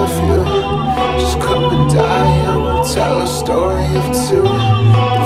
with you. Just come and die, I will tell a story of two.